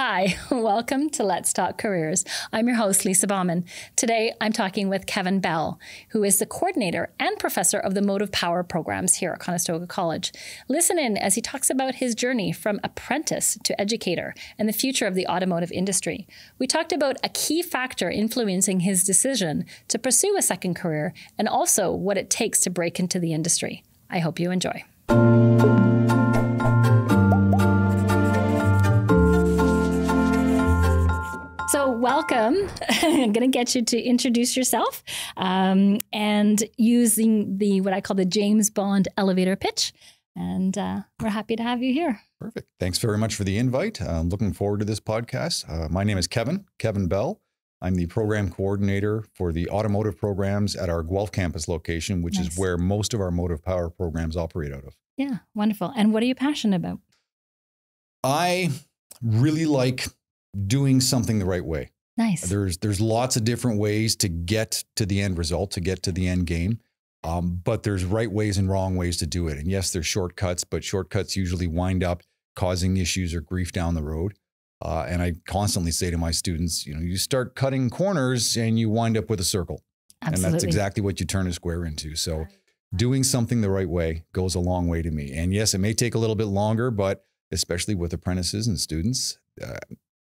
Hi, welcome to Let's Talk Careers. I'm your host, Lisa Bauman. Today, I'm talking with Kevin Bell, who is the coordinator and professor of the Motive Power programs here at Conestoga College. Listen in as he talks about his journey from apprentice to educator and the future of the automotive industry. We talked about a key factor influencing his decision to pursue a second career and also what it takes to break into the industry. I hope you enjoy. Welcome. I'm going to get you to introduce yourself um, and using the what I call the James Bond elevator pitch. And uh, we're happy to have you here. Perfect. Thanks very much for the invite. I'm uh, looking forward to this podcast. Uh, my name is Kevin, Kevin Bell. I'm the program coordinator for the automotive programs at our Guelph campus location, which Nice. is where most of our motive power programs operate out of. Yeah, wonderful. And what are you passionate about? I really like doing something the right way. Nice. There's there's lots of different ways to get to the end result, to get to the end game. Um, but there's right ways and wrong ways to do it. And yes, there's shortcuts, but shortcuts usually wind up causing issues or grief down the road. Uh, and I constantly say to my students, you know, you start cutting corners and you wind up with a circle. Absolutely. And that's exactly what you turn a square into. So doing something the right way goes a long way to me. And yes, it may take a little bit longer, but especially with apprentices and students, uh,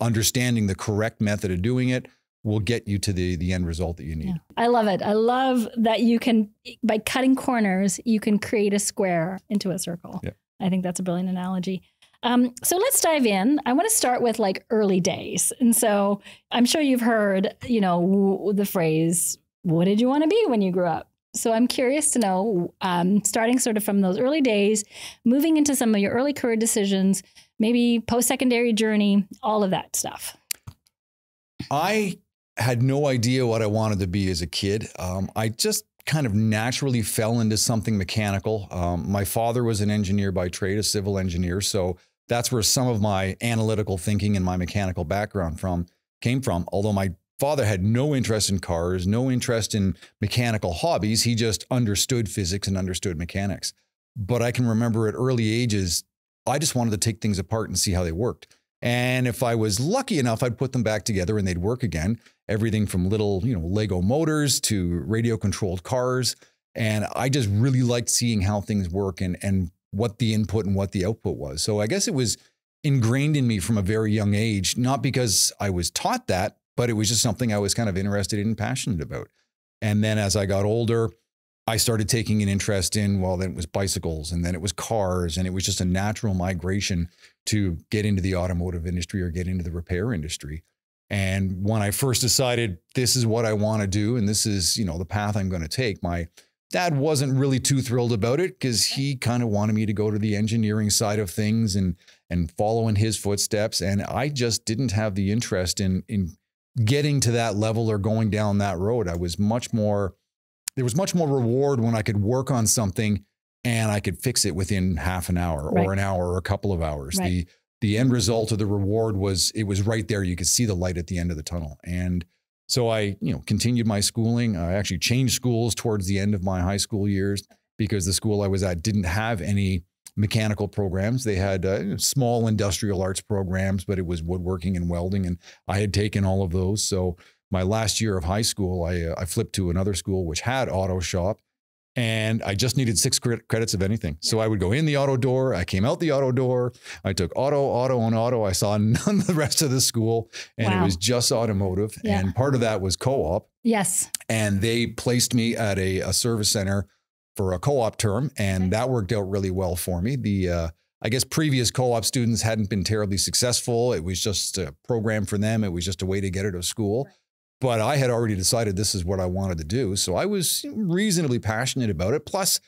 understanding the correct method of doing it will get you to the the end result that you need. Yeah. I love it. I love that you can, by cutting corners, you can create a square into a circle. Yeah. I think that's a brilliant analogy. Um, so let's dive in. I want to start with like early days. And so I'm sure you've heard, you know, w- the phrase, what did you want to be when you grew up? So I'm curious to know, um, starting sort of from those early days, moving into some of your early career decisions, maybe post secondary journey, all of that stuff. I had no idea what I wanted to be as a kid. Um, I just kind of naturally fell into something mechanical. Um, my father was an engineer by trade, a civil engineer, so that's where some of my analytical thinking and my mechanical background from came from. Although my father had no interest in cars, no interest in mechanical hobbies, he just understood physics and understood mechanics. But I can remember at early ages, I just wanted to take things apart and see how they worked. And if I was lucky enough, I'd put them back together and they'd work again. Everything from little, you know, Lego motors to radio controlled cars. And I just really liked seeing how things work and, and what the input and what the output was. So I guess it was ingrained in me from a very young age, not because I was taught that, but it was just something I was kind of interested in and passionate about. And then as I got older, I started taking an interest in, well, then it was bicycles and then it was cars. And it was just a natural migration to get into the automotive industry or get into the repair industry. And when I first decided this is what I want to do and this is, you know, the path I'm going to take, my dad wasn't really too thrilled about it because he kind of wanted me to go to the engineering side of things and and follow in his footsteps. And I just didn't have the interest in in getting to that level or going down that road. I was much more there was much more reward when I could work on something and I could fix it within half an hour Right. or an hour or a couple of hours. Right. The the end result of the reward was it was right there. You could see the light at the end of the tunnel. And so I, you know, continued my schooling. I actually changed schools towards the end of my high school years because the school I was at didn't have any mechanical programs. They had uh, small industrial arts programs, but it was woodworking and welding, and I had taken all of those. So my last year of high school, I uh, I flipped to another school which had auto shop, and I just needed six cre- credits of anything. So I would go in the auto door, I came out the auto door, I took auto, auto, and auto. I saw none of the rest of the school, and Wow. it was just automotive. Yeah. And part of that was co-op, Yes. and they placed me at a, a service center for a co-op term, and that worked out really well for me. The uh, I guess previous co-op students hadn't been terribly successful. It was just a program for them. It was just a way to get out of school. But I had already decided this is what I wanted to do. So I was reasonably passionate about it. Plus,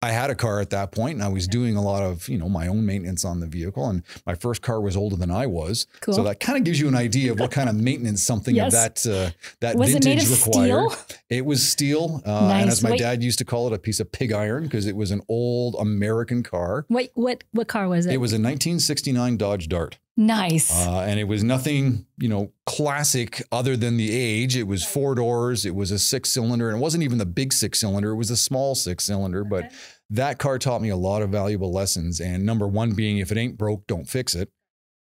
I had a car at that point and I was doing a lot of, you know, my own maintenance on the vehicle. And my first car was older than I was. Cool. So that kind of gives you an idea of what kind of maintenance something Yes. of that uh, that Was vintage required. steel? It was steel. Uh, Nice. And as my Wait. dad used to call it, a piece of pig iron because it was an old American car. What what what car was it? It was a 1969 Dodge Dart. Nice. Uh, and it was nothing, you know, classic other than the age. It was four doors. It was a six cylinder. And it wasn't even the big six cylinder. It was a small six cylinder. But that car taught me a lot of valuable lessons. And number one being, if it ain't broke, don't fix it.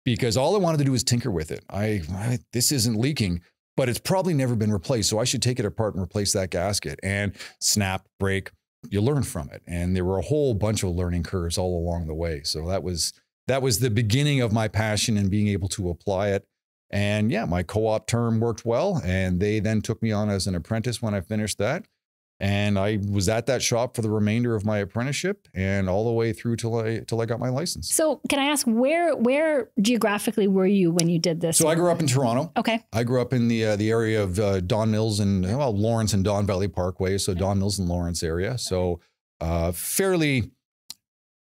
because all I wanted to do was tinker with it. I, I this isn't leaking, but it's probably never been replaced, so I should take it apart and replace that gasket and snap, break. You learn from it, and there were a whole bunch of learning curves all along the way. So that was that was the beginning of my passion and being able to apply it. And yeah, my co-op term worked well, and they then took me on as an apprentice when I finished that. And I was at that shop for the remainder of my apprenticeship and all the way through till I till I got my license. So, can I ask where where geographically were you when you did this? So I grew up in Toronto. Okay. I grew up in the uh, the area of uh, Don Mills and well Lawrence and Don Valley Parkway, so Don Mills and Lawrence area. So uh, fairly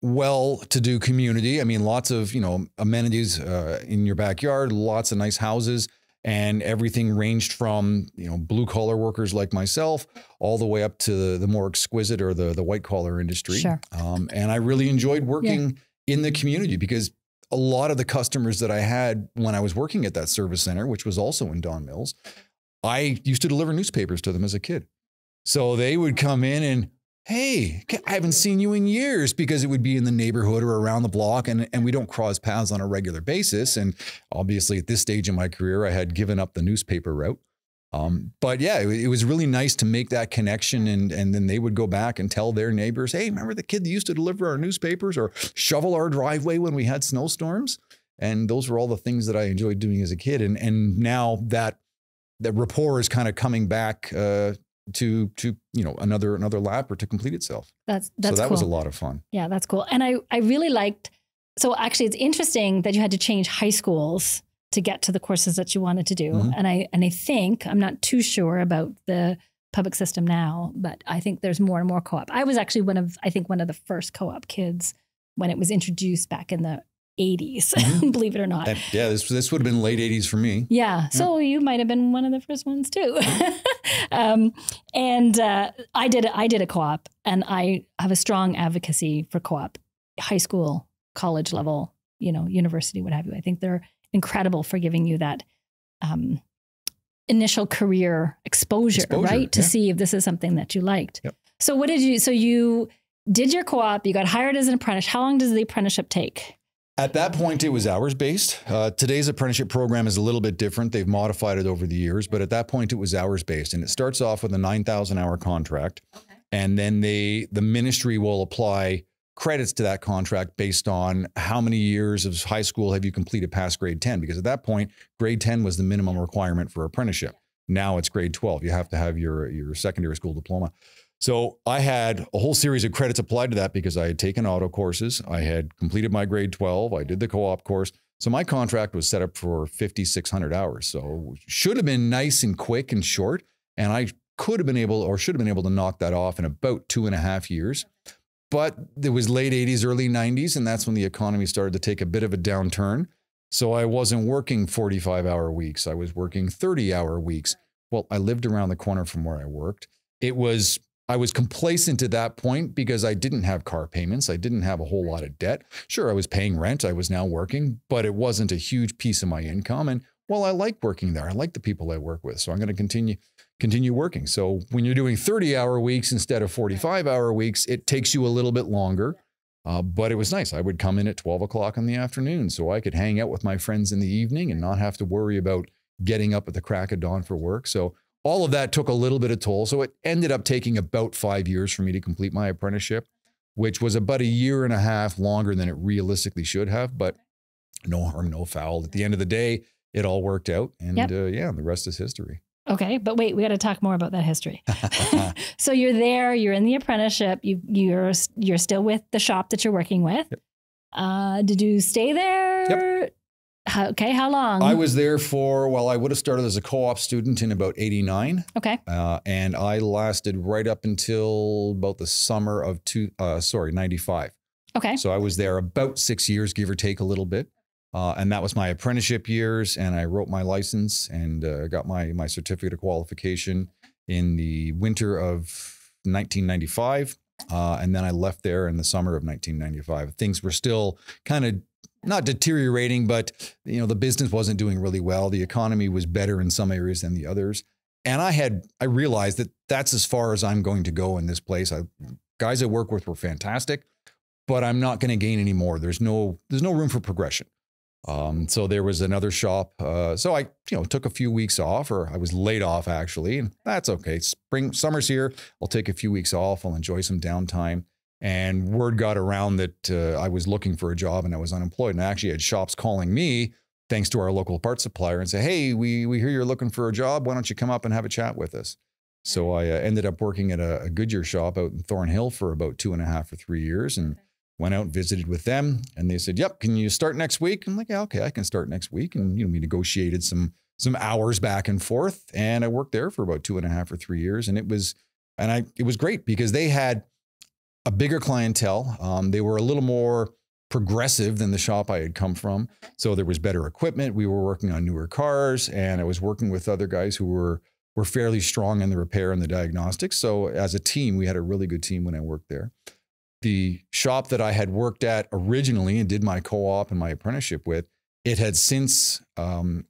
well-to-do community. I mean, lots of you know amenities uh, in your backyard, lots of nice houses and everything ranged from you know blue collar workers like myself all the way up to the, the more exquisite or the the white collar industry. Sure. Um, and I really enjoyed working yeah. in the community because a lot of the customers that I had when I was working at that service center, which was also in Don Mills, I used to deliver newspapers to them as a kid. So they would come in and hey, I haven't seen you in years because it would be in the neighborhood or around the block and, and we don't cross paths on a regular basis. And obviously at this stage in my career, I had given up the newspaper route. Um, but yeah, it, it, was really nice to make that connection and, and then they would go back and tell their neighbors, hey, remember the kid that used to deliver our newspapers or shovel our driveway when we had snowstorms? And those were all the things that I enjoyed doing as a kid. And, and now that that rapport is kind of coming back uh, to to you know another another lap or to complete itself. That's that's so that cool. was a lot of fun. Yeah, that's cool. And I I really liked. So actually, it's interesting that you had to change high schools to get to the courses that you wanted to do. Mm-hmm. And I and I think I'm not too sure about the public system now, but I think there's more and more co-op. I was actually one of I think one of the first co-op kids when it was introduced back in the 80s, mm-hmm. believe it or not. That, yeah, this this would have been late 80s for me. Yeah, so you might have been one of the first ones too. um, and uh, I did I did a co-op, and I have a strong advocacy for co-op, high school, college level, you know, university, what have you. I think they're incredible for giving you that. Um, initial career exposure, exposure right? To yeah. see if this is something that you liked. Yep. So what did you so you did your co-op, you got hired as an apprentice. How long does the apprenticeship take? At that point, it was hours based. Uh, today's apprenticeship program is a little bit different. They've modified it over the years, but at that point, it was hours based, and it starts off with a nine thousand hour contract, okay. and then they the ministry will apply credits to that contract based on how many years of high school have you completed past grade 10 because at that point grade 10 was the minimum requirement for apprenticeship now it's grade 12 you have to have your your secondary school diploma so I had a whole series of credits applied to that because I had taken auto courses. I had completed my grade 12. I did the co-op course. So my contract was set up for 5,600 hours. So should have been nice and quick and short. And I could have been able or should have been able to knock that off in about two and a half years. But it was late 80s, early 90s, and that's when the economy started to take a bit of a downturn. So I wasn't working 45 hour weeks. I was working 30 hour weeks. Well, I lived around the corner from where I worked. It was I was complacent at that point because I didn't have car payments. I didn't have a whole lot of debt. Sure, I was paying rent. I was now working, but it wasn't a huge piece of my income. And well, I like working there. I like the people I work with. So I'm going to continue continue working. So when you're doing 30 hour weeks instead of 45 hour weeks, it takes you a little bit longer. Uh, but it was nice. I would come in at 12 o'clock in the afternoon so I could hang out with my friends in the evening and not have to worry about getting up at the crack of dawn for work. So all of that took a little bit of toll. So it ended up taking about five years for me to complete my apprenticeship, which was about a year and a half longer than it realistically should have. But no harm, no foul. At the end of the day, it all worked out. And yep. uh, yeah, the rest is history. Okay, but wait, we got to talk more about that history. so you're there, you're in the apprenticeship, you you're you're still with the shop that you're working with. Yep. Uh, did you stay there? Yep. Okay, how long? I was there for, well, I would have started as a co op student in about 89. Okay. Uh, and I lasted right up until about the summer of two, uh, sorry, 95. Okay. So I was there about six years, give or take a little bit. Uh, and that was my apprenticeship years. And I wrote my license and uh, got my, my certificate of qualification in the winter of 1995. Uh, and then I left there in the summer of 1995. Things were still kind of not deteriorating, but you know the business wasn't doing really well. The economy was better in some areas than the others, and I had I realized that that's as far as I'm going to go in this place. I guys I work with were fantastic, but I'm not going to gain any more. There's no there's no room for progression. Um, so there was another shop. Uh, so I, you know, took a few weeks off, or I was laid off actually, and that's okay. Spring, summer's here. I'll take a few weeks off. I'll enjoy some downtime. And word got around that uh, I was looking for a job and I was unemployed. And I actually had shops calling me, thanks to our local parts supplier, and say, "Hey, we we hear you're looking for a job. Why don't you come up and have a chat with us?" So I uh, ended up working at a, a, Goodyear shop out in Thornhill for about two and a half or three years, and went out and visited with them. And they said, "Yep, can you start next week?" I'm like, "Yeah, okay, I can start next week." And you know, we negotiated some some hours back and forth, and I worked there for about two and a half or three years, and it was and I it was great because they had a bigger clientele. Um, they were a little more progressive than the shop I had come from. So there was better equipment. We were working on newer cars, and I was working with other guys who were were fairly strong in the repair and the diagnostics. So as a team, we had a really good team when I worked there. The shop that I had worked at originally and did my co-op and my apprenticeship with, it had since um,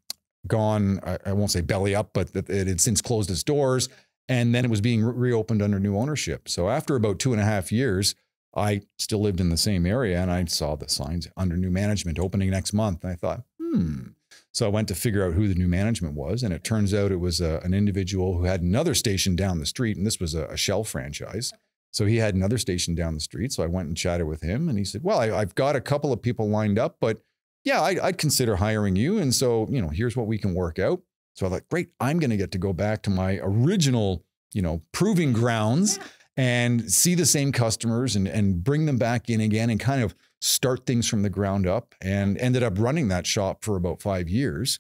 gone. I, I, won't say belly up, but it had since closed its doors and then it was being re- reopened under new ownership. So after about two and a half years, I still lived in the same area and I saw the signs under new management opening next month. And I thought, hmm. So I went to figure out who the new management was. And it turns out it was a, an individual who had another station down the street. And this was a, a, Shell franchise. So he had another station down the street. So I went and chatted with him. And he said, Well, I, have got a couple of people lined up, but yeah, I, I'd consider hiring you. And so, you know, here's what we can work out. So I thought, great, I'm going to get to go back to my original, you know, proving grounds and see the same customers and, and bring them back in again and kind of start things from the ground up and ended up running that shop for about five years.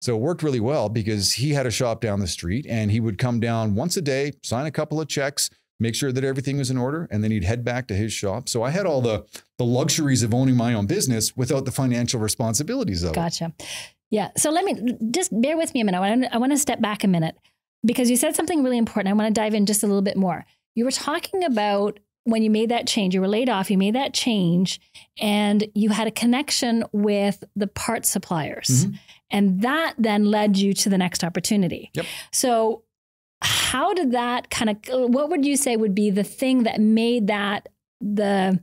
So it worked really well because he had a shop down the street and he would come down once a day, sign a couple of checks, make sure that everything was in order, and then he'd head back to his shop. So I had all the the luxuries of owning my own business without the financial responsibilities of gotcha. it. Gotcha. Yeah. So let me just bear with me a minute. I want, to, I want to step back a minute because you said something really important. I want to dive in just a little bit more. You were talking about when you made that change, you were laid off, you made that change, and you had a connection with the part suppliers. Mm-hmm. And that then led you to the next opportunity. Yep. So, how did that kind of, what would you say would be the thing that made that the,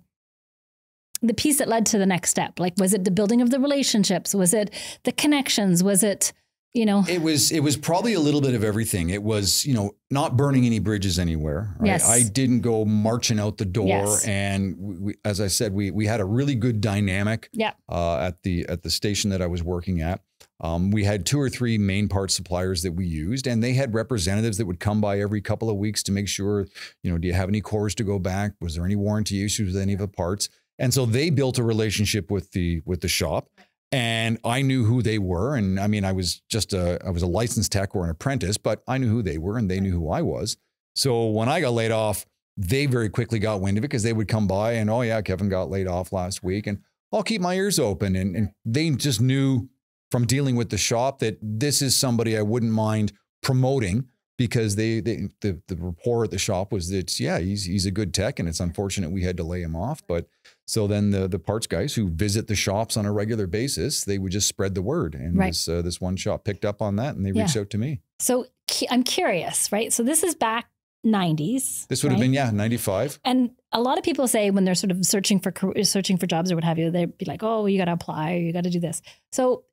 the piece that led to the next step? Like, was it the building of the relationships? Was it the connections? Was it, you know? It was it was probably a little bit of everything. It was, you know, not burning any bridges anywhere. Right? Yes. I didn't go marching out the door. Yes. And we, as I said, we we had a really good dynamic yeah. uh, at the at the station that I was working at. Um, we had two or three main part suppliers that we used, and they had representatives that would come by every couple of weeks to make sure, you know, do you have any cores to go back? Was there any warranty issues with any of the parts? And so they built a relationship with the with the shop, and I knew who they were. And I mean, I was just a I was a licensed tech or an apprentice, but I knew who they were, and they knew who I was. So when I got laid off, they very quickly got wind of it because they would come by and oh yeah, Kevin got laid off last week, and I'll keep my ears open. And, and they just knew from dealing with the shop that this is somebody I wouldn't mind promoting because they, they the the rapport at the shop was that yeah he's he's a good tech and it's unfortunate we had to lay him off but so then the the parts guys who visit the shops on a regular basis they would just spread the word and right. this uh, this one shop picked up on that and they yeah. reached out to me so I'm curious right so this is back 90s this would right? have been yeah 95 and a lot of people say when they're sort of searching for searching for jobs or what have you they'd be like oh you got to apply or you got to do this so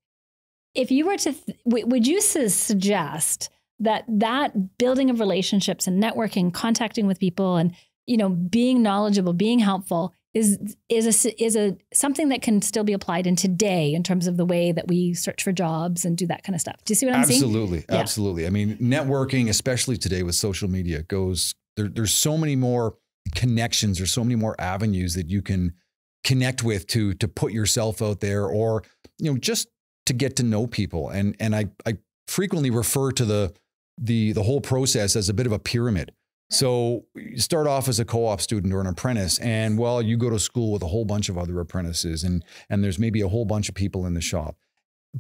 if you were to th- would you suggest that that building of relationships and networking, contacting with people, and you know, being knowledgeable, being helpful is is a is a something that can still be applied in today in terms of the way that we search for jobs and do that kind of stuff. Do you see what I'm absolutely, saying? Absolutely, absolutely. I mean, networking, especially today with social media, goes there, there's so many more connections, there's so many more avenues that you can connect with to to put yourself out there or you know just to get to know people and and I I frequently refer to the the the whole process as a bit of a pyramid. So you start off as a co-op student or an apprentice, and well, you go to school with a whole bunch of other apprentices, and and there's maybe a whole bunch of people in the shop.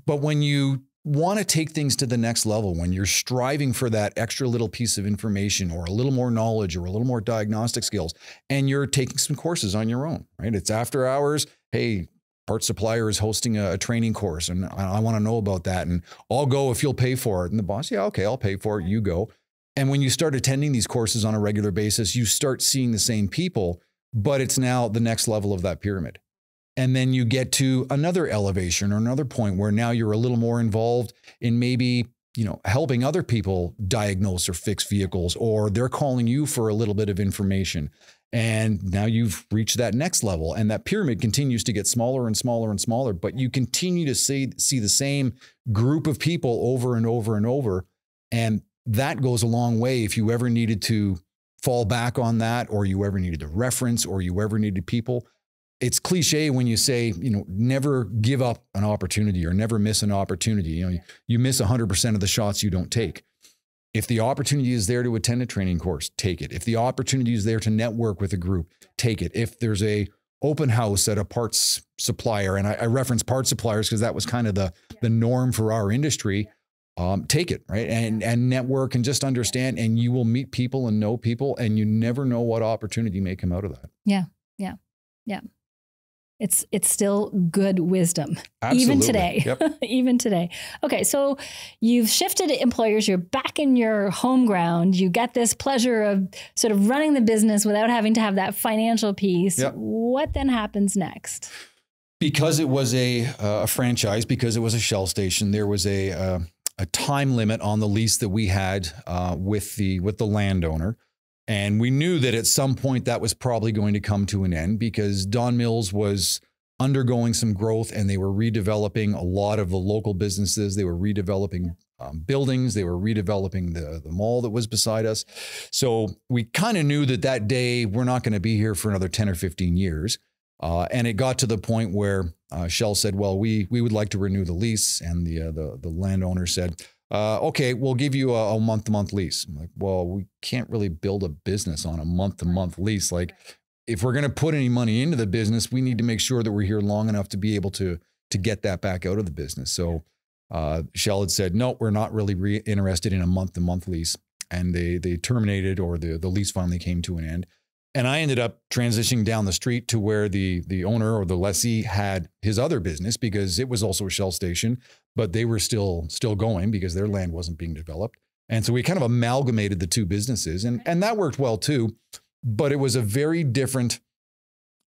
But when you want to take things to the next level, when you're striving for that extra little piece of information or a little more knowledge or a little more diagnostic skills, and you're taking some courses on your own, right? It's after hours. Hey, part supplier is hosting a, a training course and I, I want to know about that. And I'll go if you'll pay for it. And the boss, yeah, okay, I'll pay for it. You go. And when you start attending these courses on a regular basis, you start seeing the same people, but it's now the next level of that pyramid. And then you get to another elevation or another point where now you're a little more involved in maybe, you know, helping other people diagnose or fix vehicles, or they're calling you for a little bit of information. And now you've reached that next level. And that pyramid continues to get smaller and smaller and smaller, but you continue to see, see the same group of people over and over and over. And that goes a long way if you ever needed to fall back on that, or you ever needed to reference, or you ever needed people it's cliche when you say, you know, never give up an opportunity or never miss an opportunity. You know, you miss 100% of the shots you don't take. If the opportunity is there to attend a training course, take it. If the opportunity is there to network with a group, take it. If there's a open house at a parts supplier, and I, I reference parts suppliers because that was kind of the the norm for our industry. Um, take it right and and network and just understand, and you will meet people and know people, and you never know what opportunity may come out of that. Yeah, yeah, yeah it's it's still good wisdom Absolutely. even today yep. even today okay so you've shifted employers you're back in your home ground you get this pleasure of sort of running the business without having to have that financial piece yep. what then happens next because it was a, uh, a franchise because it was a shell station there was a uh, a time limit on the lease that we had uh, with the with the landowner and we knew that at some point that was probably going to come to an end because Don Mills was undergoing some growth and they were redeveloping a lot of the local businesses. They were redeveloping um, buildings, they were redeveloping the, the mall that was beside us. So we kind of knew that that day we're not going to be here for another 10 or 15 years. Uh, and it got to the point where uh, Shell said, "Well, we we would like to renew the lease," and the uh, the the landowner said, uh, okay, we'll give you a, month to month lease. I'm like, well, we can't really build a business on a month to month lease. Like, if we're going to put any money into the business, we need to make sure that we're here long enough to be able to to get that back out of the business. So uh, Shell had said, no, we're not really re- interested in a month to month lease, and they they terminated or the the lease finally came to an end. And I ended up transitioning down the street to where the the owner or the lessee had his other business because it was also a shell station, but they were still still going because their land wasn't being developed. And so we kind of amalgamated the two businesses and and that worked well too, but it was a very different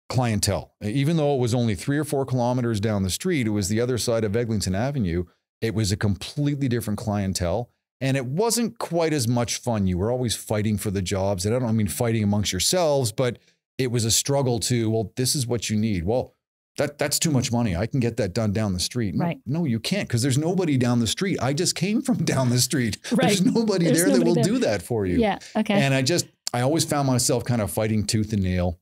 clientele. Even though it was only 3 or 4 kilometers down the street, it was the other side of Eglinton Avenue. It was a completely different clientele and it wasn't quite as much fun. You were always fighting for the jobs. And I don't mean fighting amongst yourselves, but it was a struggle to, well, this is what you need. Well, that that's too much money. I can get that done down the street. No, right. no you can't because there's nobody down the street. I just came from down the street. Right. There's nobody there's there nobody that will there. do that for you. Yeah. Okay. And I just I always found myself kind of fighting tooth and nail,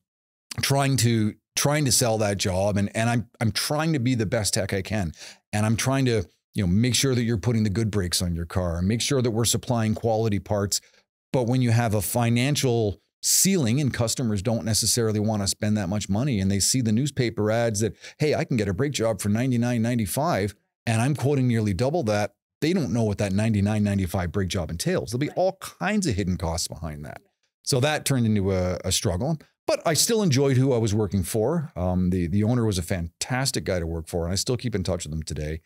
trying to trying to sell that job. And and I'm I'm trying to be the best tech I can. And I'm trying to you know, make sure that you're putting the good brakes on your car and make sure that we're supplying quality parts. But when you have a financial ceiling and customers don't necessarily want to spend that much money and they see the newspaper ads that, hey, I can get a brake job for $99.95 and I'm quoting nearly double that, they don't know what that $99.95 brake job entails. There'll be all kinds of hidden costs behind that. So that turned into a, a struggle. But I still enjoyed who I was working for. Um, the, the owner was a fantastic guy to work for, and I still keep in touch with him today.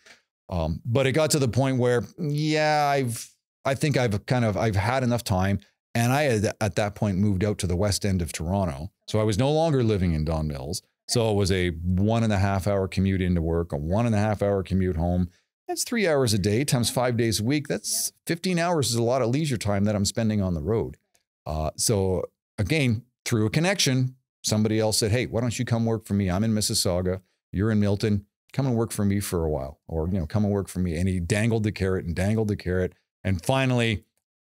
Um, but it got to the point where, yeah, I've, I think I've kind of, I've had enough time. And I had at that point moved out to the west end of Toronto. So I was no longer living in Don Mills. So it was a one and a half hour commute into work, a one and a half hour commute home. That's three hours a day times five days a week. That's 15 hours is a lot of leisure time that I'm spending on the road. Uh, so again, through a connection, somebody else said, Hey, why don't you come work for me? I'm in Mississauga. You're in Milton come and work for me for a while or you know come and work for me. And he dangled the carrot and dangled the carrot. And finally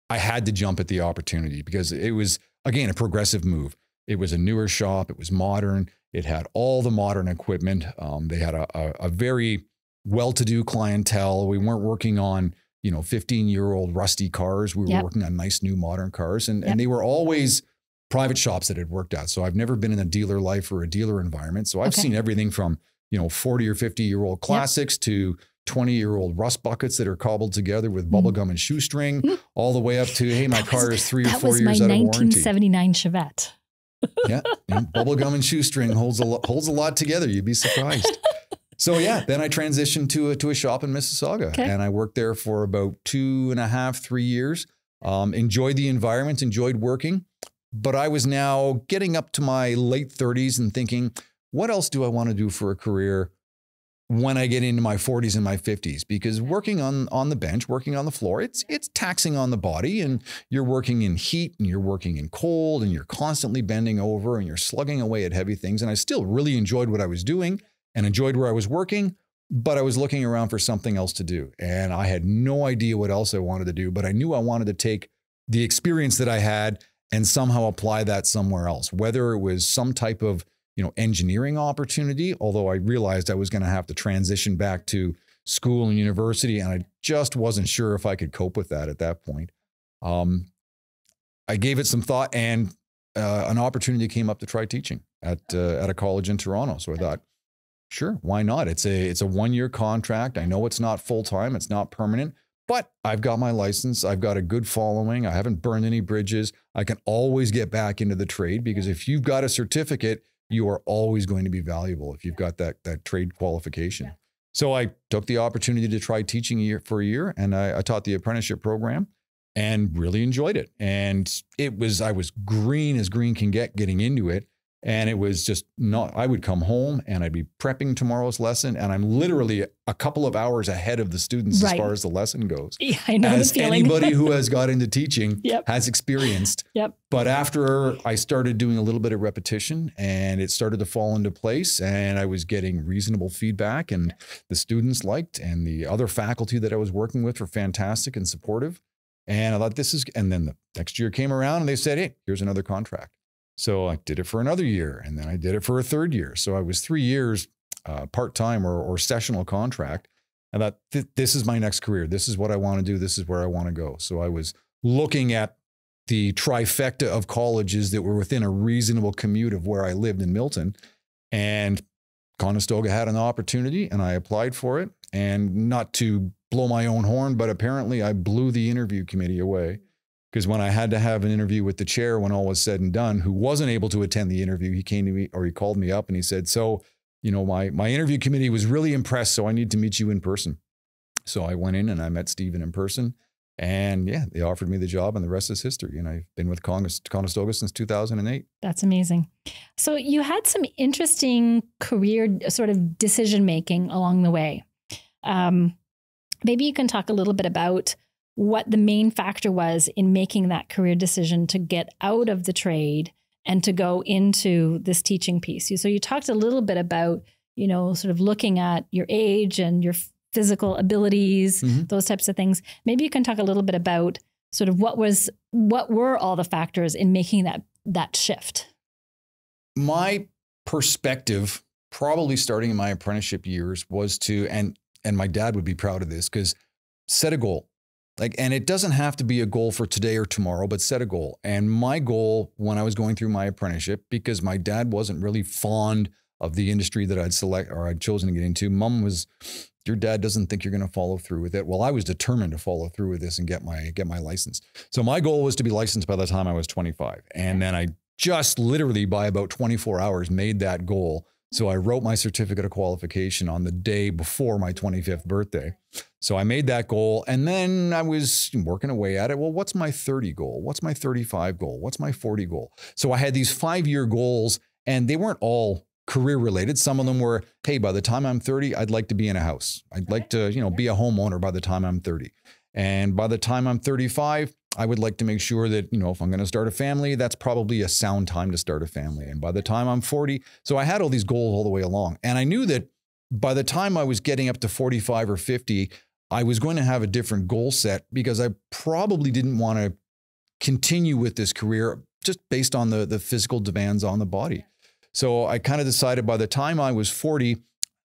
i had to jump at the opportunity because it was again a progressive move. It was a newer shop. It was modern. It had all the modern equipment. Um, they had a, a, a very well-to-do clientele. We weren't working on you know 15 year old rusty cars. We were yep. working on nice new modern cars. And, yep. and they were always private shops that had worked at so i've never been in a dealer life or a dealer environment. So i've okay. seen everything from you know 40 or 50 year old classics yep. to 20 year old rust buckets that are cobbled together with mm-hmm. bubblegum and shoestring, mm. all the way up to, hey, my car is three or four years out of warranty. That was my 1979 Chevette. yeah, bubblegum and shoestring holds a, lo- holds a lot together. You'd be surprised. so yeah, then I transitioned to a, to a shop in Mississauga okay. and I worked there for about two and a half, three years. Um, enjoyed the environment, enjoyed working, but I was now getting up to my late 30s and thinking, what else do I want to do for a career when I get into my 40s and my 50s? Because mm-hmm. working on on the bench, working on the floor, it's it's taxing on the body, and you're working in heat and you're working in cold, and you're constantly bending over and you're slugging away at heavy things. And I still really enjoyed what I was doing and enjoyed where I was working, but I was looking around for something else to do, and I had no idea what else I wanted to do. But I knew I wanted to take the experience that I had and somehow apply that somewhere else, whether it was some type of you know engineering opportunity although i realized i was going to have to transition back to school and university and i just wasn't sure if i could cope with that at that point um, i gave it some thought and uh, an opportunity came up to try teaching at uh, at a college in toronto so i thought sure why not it's a it's a one year contract i know it's not full time it's not permanent but I've got my license. I've got a good following. I haven't burned any bridges. I can always get back into the trade because if you've got a certificate, you are always going to be valuable if you've got that that trade qualification. Yeah. So I took the opportunity to try teaching a year, for a year, and I, I taught the apprenticeship program, and really enjoyed it. And it was I was green as green can get getting into it, and it was just not, I would come home and I'd be prepping tomorrow's lesson. And I'm literally a couple of hours ahead of the students right. as far as the lesson goes. Yeah, I know. As anybody who has got into teaching yep. has experienced. Yep. But after I started doing a little bit of repetition and it started to fall into place and I was getting reasonable feedback and the students liked and the other faculty that I was working with were fantastic and supportive. And I thought this is, and then the next year came around and they said, hey, here's another contract. So I did it for another year and then I did it for a third year. So I was three years uh, part time or, or sessional contract. I thought, th- this is my next career. This is what I want to do. This is where I want to go. So I was looking at the trifecta of colleges that were within a reasonable commute of where I lived in Milton. And Conestoga had an opportunity and I applied for it. And not to blow my own horn, but apparently I blew the interview committee away. Because when I had to have an interview with the chair when all was said and done, who wasn't able to attend the interview, he came to me or he called me up and he said, So, you know, my my interview committee was really impressed, so I need to meet you in person. So I went in and I met Stephen in person. And yeah, they offered me the job, and the rest is history. And I've been with Conestoga since 2008. That's amazing. So you had some interesting career sort of decision making along the way. Um, maybe you can talk a little bit about what the main factor was in making that career decision to get out of the trade and to go into this teaching piece. So you talked a little bit about, you know, sort of looking at your age and your physical abilities, mm-hmm. those types of things. Maybe you can talk a little bit about sort of what was what were all the factors in making that that shift. My perspective probably starting in my apprenticeship years was to and and my dad would be proud of this cuz set a goal like, and it doesn't have to be a goal for today or tomorrow, but set a goal. And my goal when I was going through my apprenticeship, because my dad wasn't really fond of the industry that I'd select or I'd chosen to get into, mom was, your dad doesn't think you're going to follow through with it. Well, I was determined to follow through with this and get my get my license. So my goal was to be licensed by the time I was 25. And then I just literally by about 24 hours made that goal so I wrote my certificate of qualification on the day before my 25th birthday. So I made that goal and then I was working away at it. Well, what's my 30 goal? What's my 35 goal? What's my 40 goal? So I had these five year goals and they weren't all career related. Some of them were, hey, by the time I'm 30, I'd like to be in a house. I'd like to, you know, be a homeowner by the time I'm 30. And by the time I'm 35, I would like to make sure that, you know, if I'm going to start a family, that's probably a sound time to start a family. And by the time I'm 40, so I had all these goals all the way along. And I knew that by the time I was getting up to 45 or 50, I was going to have a different goal set because I probably didn't want to continue with this career just based on the, the physical demands on the body. So I kind of decided by the time I was 40,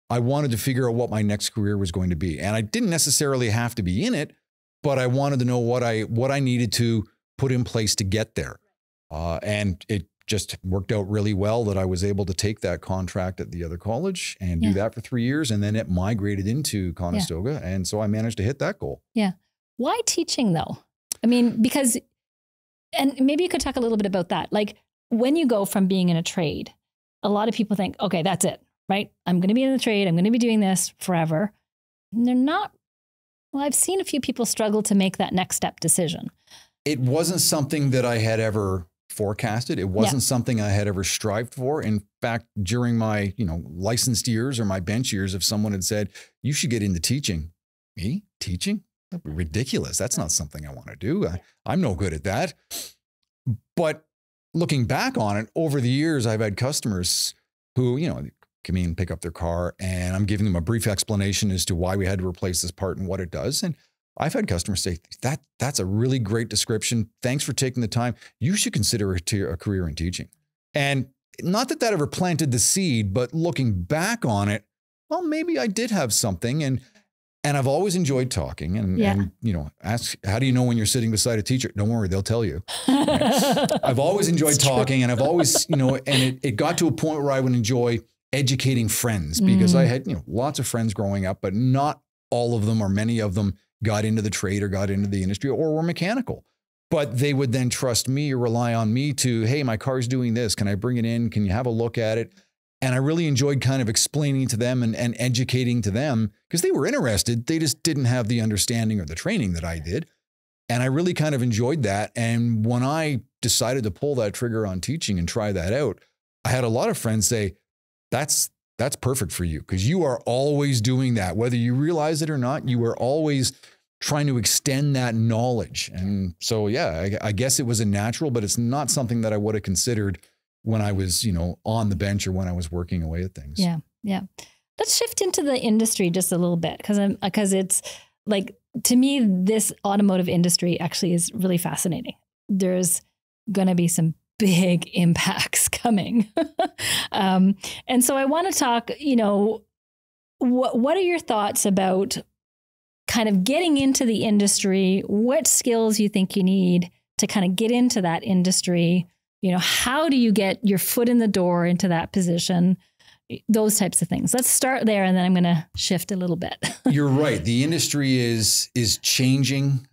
I wanted to figure out what my next career was going to be. And I didn't necessarily have to be in it, but I wanted to know what I what I needed to put in place to get there. Uh, and it just worked out really well that I was able to take that contract at the other college and yeah. do that for three years. And then it migrated into Conestoga. Yeah. And so I managed to hit that goal. Yeah. Why teaching though? I mean, because, and maybe you could talk a little bit about that. Like when you go from being in a trade, a lot of people think, okay, that's it, right? I'm going to be in the trade. I'm going to be doing this forever. And they're not well, I've seen a few people struggle to make that next step decision. It wasn't something that I had ever forecasted. It wasn't yeah. something I had ever strived for. In fact, during my, you know, licensed years or my bench years, if someone had said, you should get into teaching, me teaching? That'd be ridiculous. That's not something I want to do. I, I'm no good at that. But looking back on it, over the years, I've had customers who, you know, come in, pick up their car, and I'm giving them a brief explanation as to why we had to replace this part and what it does. And I've had customers say that that's a really great description. Thanks for taking the time. You should consider a, a career in teaching. And not that that ever planted the seed, but looking back on it, well, maybe I did have something. And and I've always enjoyed talking. And, yeah. and, you know, ask how do you know when you're sitting beside a teacher? Don't worry, they'll tell you. Right? I've always enjoyed talking, and I've always, you know, and it, it got to a point where I would enjoy educating friends because mm. I had, you know, lots of friends growing up, but not all of them or many of them got into the trade or got into the industry or were mechanical. But they would then trust me or rely on me to, hey, my car's doing this. Can I bring it in? Can you have a look at it? And I really enjoyed kind of explaining to them and, and educating to them because they were interested. They just didn't have the understanding or the training that I did. And I really kind of enjoyed that. And when I decided to pull that trigger on teaching and try that out, I had a lot of friends say, that's that's perfect for you because you are always doing that. Whether you realize it or not, you are always trying to extend that knowledge. And so, yeah, I, I, guess it was a natural, but it's not something that I would have considered when I was, you know, on the bench or when I was working away at things. Yeah. Yeah. Let's shift into the industry just a little bit because I'm because it's like to me, this automotive industry actually is really fascinating. There's going to be some big impacts coming. um, and so I want to talk, you know, what what are your thoughts about kind of getting into the industry? What skills you think you need to kind of get into that industry? You know, how do you get your foot in the door into that position? Those types of things. Let's start there, and then I'm going to shift a little bit. You're right. The industry is is changing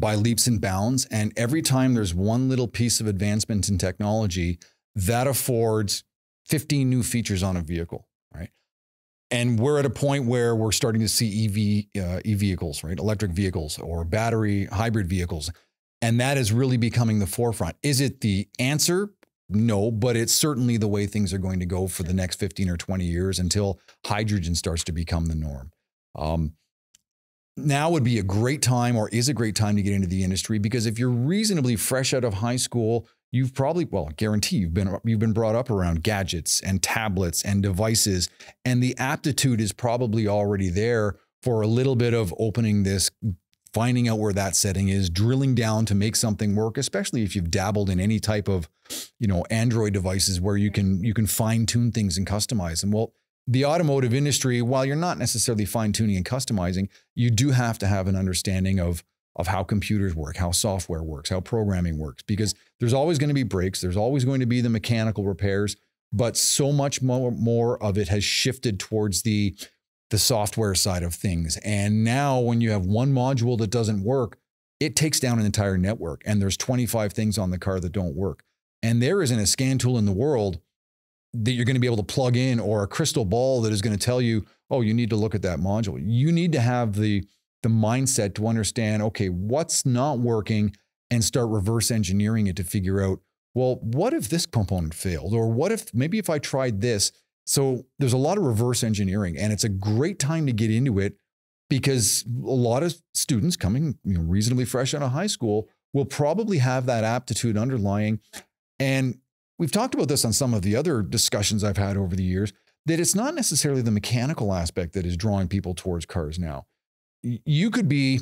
by leaps and bounds. And every time there's one little piece of advancement in technology, that affords 15 new features on a vehicle, right? And we're at a point where we're starting to see EV uh, e vehicles, right? Electric vehicles or battery hybrid vehicles. And that is really becoming the forefront. Is it the answer? No, but it's certainly the way things are going to go for the next 15 or 20 years until hydrogen starts to become the norm. Um, now would be a great time or is a great time to get into the industry because if you're reasonably fresh out of high school, you've probably well, I guarantee you've been you've been brought up around gadgets and tablets and devices and the aptitude is probably already there for a little bit of opening this finding out where that setting is, drilling down to make something work, especially if you've dabbled in any type of, you know, Android devices where you can you can fine tune things and customize them. Well, the automotive industry, while you're not necessarily fine tuning and customizing, you do have to have an understanding of, of how computers work, how software works, how programming works, because there's always going to be breaks, there's always going to be the mechanical repairs, but so much more, more of it has shifted towards the, the software side of things. And now, when you have one module that doesn't work, it takes down an entire network, and there's 25 things on the car that don't work. And there isn't a scan tool in the world that you're going to be able to plug in or a crystal ball that is going to tell you, oh, you need to look at that module. You need to have the the mindset to understand, okay, what's not working and start reverse engineering it to figure out, well, what if this component failed? Or what if maybe if I tried this? So there's a lot of reverse engineering and it's a great time to get into it because a lot of students coming you know, reasonably fresh out of high school will probably have that aptitude underlying. And We've talked about this on some of the other discussions I've had over the years that it's not necessarily the mechanical aspect that is drawing people towards cars now. You could be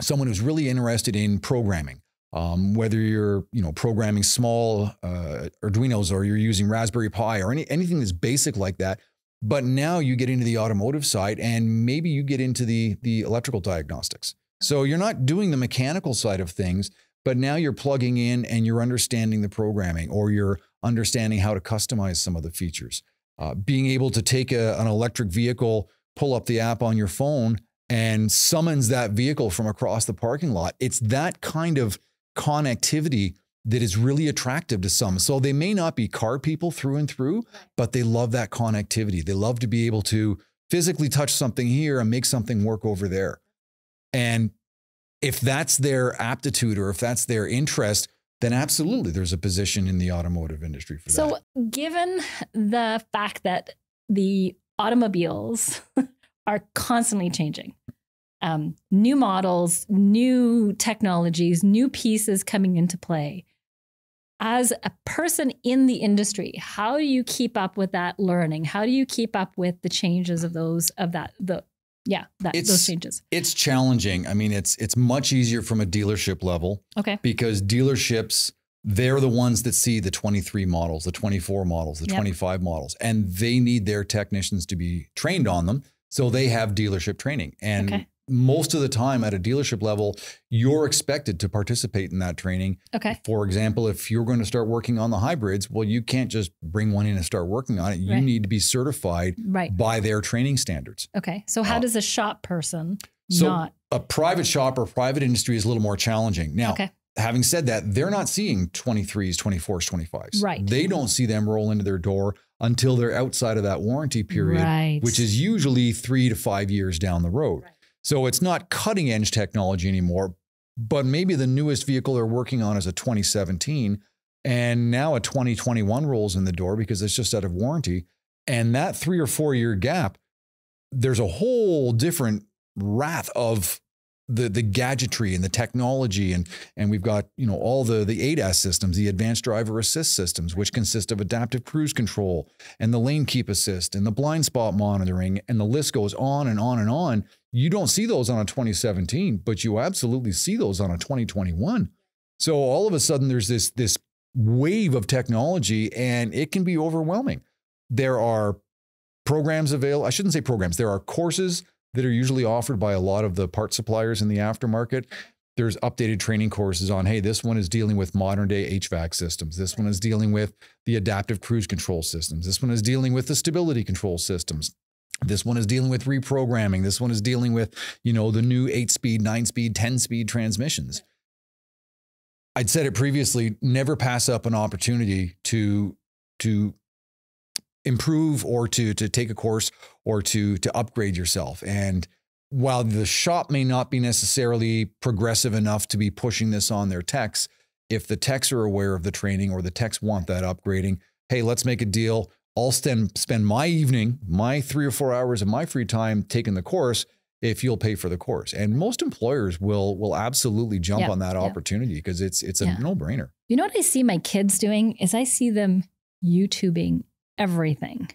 someone who's really interested in programming, um, whether you're you know programming small uh, Arduino's or you're using Raspberry Pi or any, anything that's basic like that. But now you get into the automotive side and maybe you get into the, the electrical diagnostics. So you're not doing the mechanical side of things, but now you're plugging in and you're understanding the programming or you're understanding how to customize some of the features. Uh, being able to take a, an electric vehicle, pull up the app on your phone, and summons that vehicle from across the parking lot. It's that kind of connectivity that is really attractive to some. So they may not be car people through and through, but they love that connectivity. They love to be able to physically touch something here and make something work over there. And if that's their aptitude or if that's their interest, then absolutely there's a position in the automotive industry for them. So, that. given the fact that the automobiles are constantly changing, um, new models, new technologies, new pieces coming into play. As a person in the industry, how do you keep up with that learning? How do you keep up with the changes of those of that the yeah that those It's- changes? It's challenging. I mean, it's it's much easier from a dealership level Okay, because dealerships they're the ones that see the 23 models, the 24 models, the Yep. 25 models, and they need their technicians to be trained on them. So they have dealership training. And Okay. Most of the time at a dealership level, you're expected to participate in that training. okay, For example, if you're going to start working on the hybrids, well, you can't just bring one in and start working on it. You Right. need to be certified right, by their training standards. okay. So how Uh, does a shop person so not a private shop or private industry is a little more challenging. Now, okay? having said that, they're not seeing 23s, 24s, 25s. Right. They don't see them roll into their door until they're outside of that warranty period, right, which is usually three to five years down the road. Right. So it's not cutting edge technology anymore, but maybe the newest vehicle they're working on is a 2017. And now a 2021 rolls in the door because it's just out of warranty. And that three or four year gap, there's a whole different wrath of the the gadgetry and the technology and and we've got you know all the the ADAS systems, the advanced driver assist systems, which consist of adaptive cruise control and the lane keep assist and the blind spot monitoring and the list goes on and on and on. You don't see those on a 2017, but you absolutely see those on a 2021. So all of a sudden there's this this wave of technology and it can be overwhelming. There are programs available. I shouldn't say programs. There are courses that are usually offered by a lot of the part suppliers in the aftermarket. There's updated training courses on, hey, this one is dealing with modern day HVAC systems. This one is dealing with the adaptive cruise control systems. This one is dealing with the stability control systems. This one is dealing with reprogramming. This one is dealing with, you know, the new eight speed, nine speed, 10 speed transmissions. I'd said it previously, never pass up an opportunity to, to improve or to, to take a course or to, to upgrade yourself. And while the shop may not be necessarily progressive enough to be pushing this on their techs, if the techs are aware of the training or the techs want that upgrading, hey, let's make a deal. I'll spend, spend my evening, my three or four hours of my free time taking the course if you'll pay for the course. And most employers will will absolutely jump on that opportunity because it's it's a Yeah. no-brainer. You know what I see my kids doing is I see them YouTubing everything.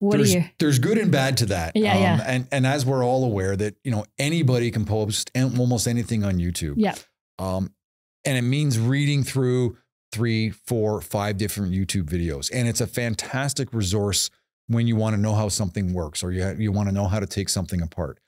What there's, are you? there's good and bad to that. Um, Yeah, yeah. And and as we're all aware that, you know, anybody can post almost anything on YouTube. Yeah, Um, and it means reading through three, four, five different YouTube videos. And it's a fantastic resource when you want to know how something works or you, you want to know how to take something apart.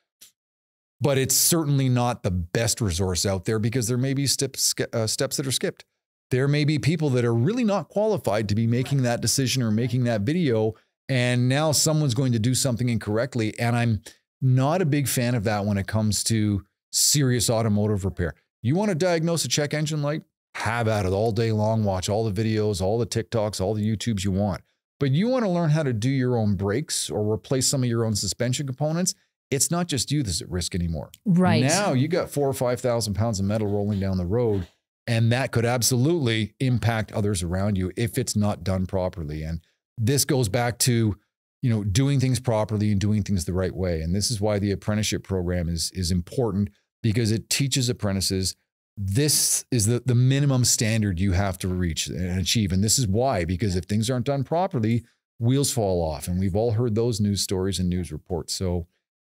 But it's certainly not the best resource out there because there may be steps, uh, steps that are skipped. There may be people that are really not qualified to be making that decision or making that video. And now someone's going to do something incorrectly. And I'm not a big fan of that when it comes to serious automotive repair. You want to diagnose a check engine light? Have at it all day long. Watch all the videos, all the TikToks, all the YouTubes you want. But you want to learn how to do your own brakes or replace some of your own suspension components. It's not just you that's at risk anymore. right. Now you got four or 5,000 pounds of metal rolling down the road, and that could absolutely impact others around you if it's not done properly. And this goes back to, you know, doing things properly and doing things the right way. And this is why the apprenticeship program is, is important because it teaches apprentices this is the, the minimum standard you have to reach and achieve. And this is why, because if things aren't done properly, wheels fall off. And we've all heard those news stories and news reports. So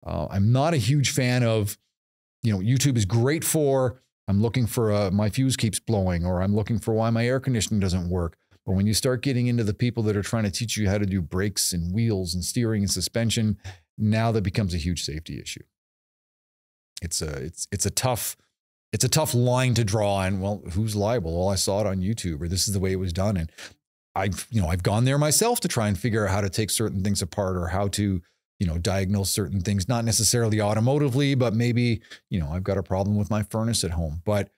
uh, I'm not a huge fan of, you know, YouTube is great for, I'm looking for a, my fuse keeps blowing, or I'm looking for why my air conditioning doesn't work. But when you start getting into the people that are trying to teach you how to do brakes and wheels and steering and suspension, now that becomes a huge safety issue. It's a, it's, it's a tough, it's a tough line to draw. And well, who's liable? Well, I saw it on YouTube, or this is the way it was done. And I've, you know, I've gone there myself to try and figure out how to take certain things apart or how to, you know, diagnose certain things, not necessarily automotively, but maybe, you know, I've got a problem with my furnace at home. But